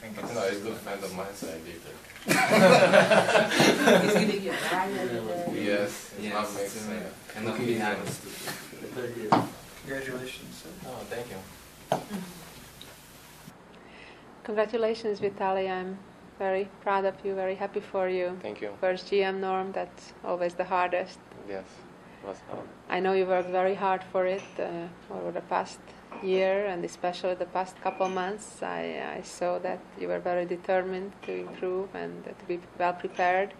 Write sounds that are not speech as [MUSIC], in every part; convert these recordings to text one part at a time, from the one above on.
think But it's. no, he's a good friend of mine, so I did it. He's gonna get [LAUGHS] married. Yes, his Yes, mom makes. it's, cannot be and- honest. The third year. Congratulations. Oh, thank you. [LAUGHS] Congratulations, Vitaly. I'm very proud of you, very happy for you. Thank you. First GM norm, that's always the hardest. Yes, it was hard. I know you worked very hard for it uh, over the past year and especially the past couple months. I, I saw that you were very determined to improve and to be well prepared.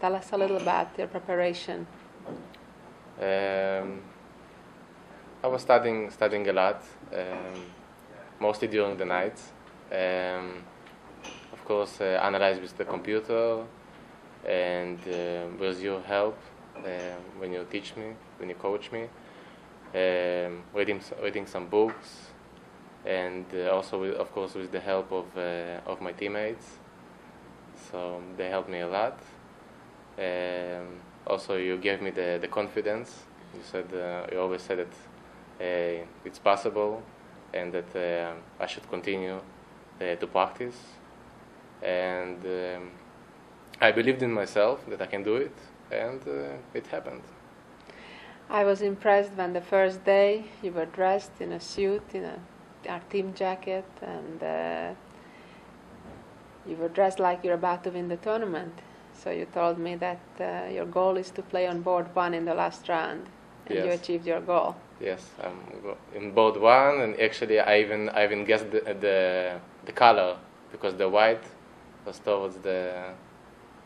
Tell us a little about your preparation. Um, I was studying studying a lot, um, mostly during the night. Um, of course, uh, analyze with the computer, and uh, with your help when you teach me, when you coach me. Um, reading reading some books, and uh, also with, of course with the help of uh, of my teammates. So they helped me a lot. Um, also, you gave me the, the confidence. You said uh, you always said that uh, it's possible, and that uh, I should continue uh, to practice. And um, I believed in myself that I can do it, and uh, it happened. I was impressed when the first day you were dressed in a suit, in a our team jacket, and uh, you were dressed like you're about to win the tournament. So you told me that uh, your goal is to play on board one in the last round, and you achieved your goal. Yes, I'm in board one, and actually I even I even guessed the the, the color because the white was towards the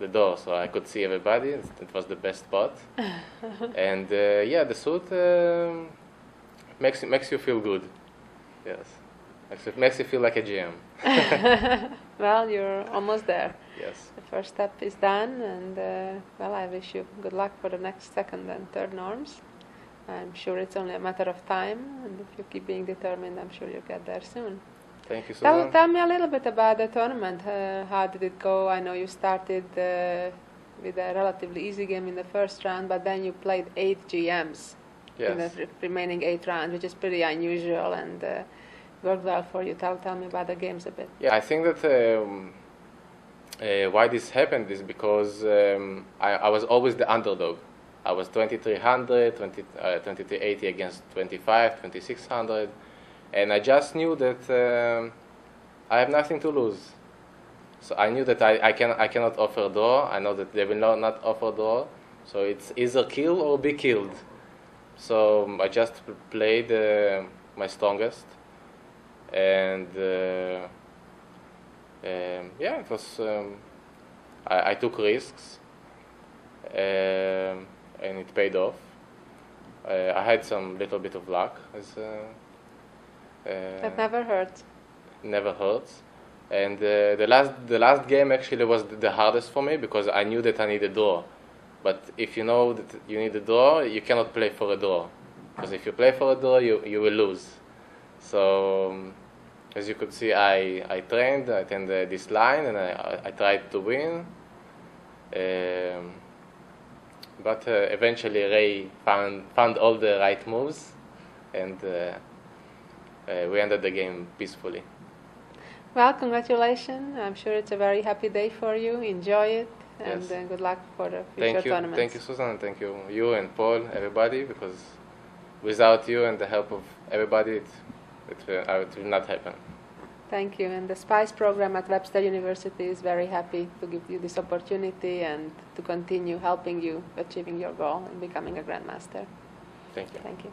the door, so I could see everybody. It was the best part. [LAUGHS] and uh, yeah, the suit um, makes makes you feel good. Yes, makes you, makes you feel like a GM. [LAUGHS] well, you're almost there. Yes, The first step is done, and uh, well, I wish you good luck for the next second and third norms. I'm sure it's only a matter of time, and if you keep being determined, I'm sure you'll get there soon. Thank you, Tell, Susan. tell me a little bit about the tournament. Uh, how did it go? I know you started uh, with a relatively easy game in the first round, but then you played eight GMs in the re- remaining eight rounds, which is pretty unusual and uh, worked well for you. Tell, tell me about the games a bit. Yeah, I think that um, uh, why this happened is because um, I, I was always the underdog. I was 2300, 20, uh, 2380 against 25, 2600, and I just knew that um, I have nothing to lose. So I knew that I, I, can, I cannot offer draw. I know that they will not, not offer draw. So it's either kill or be killed. So um, I just played uh, my strongest and uh, um, yeah, it was. Um, I, I took risks, um, and it paid off. Uh, I had some little bit of luck, as uh, uh, That never hurts. never hurts. And uh, the last the last game actually was the hardest for me because I knew that I need a draw. But if you know that you need a draw, you cannot play for a draw. Because if you play for a draw, you, you will lose. So, um, as you could see, I, I trained, I trained uh, this line, and I, I, I tried to win. Um, but uh, eventually, Ray found, found all the right moves, and uh, uh, we ended the game peacefully. Well, congratulations. I'm sure it's a very happy day for you. Enjoy it, and Yes. uh, good luck for the future Thank you, tournaments. thank you, Susan, and thank you, you and Paul, everybody, because without you and the help of everybody, it, it, will, uh, it will not happen. Thank you. And the SPICE program at Webster University is very happy to give you this opportunity and to continue helping you achieving your goal and becoming a grandmaster. Thank you. Thank you.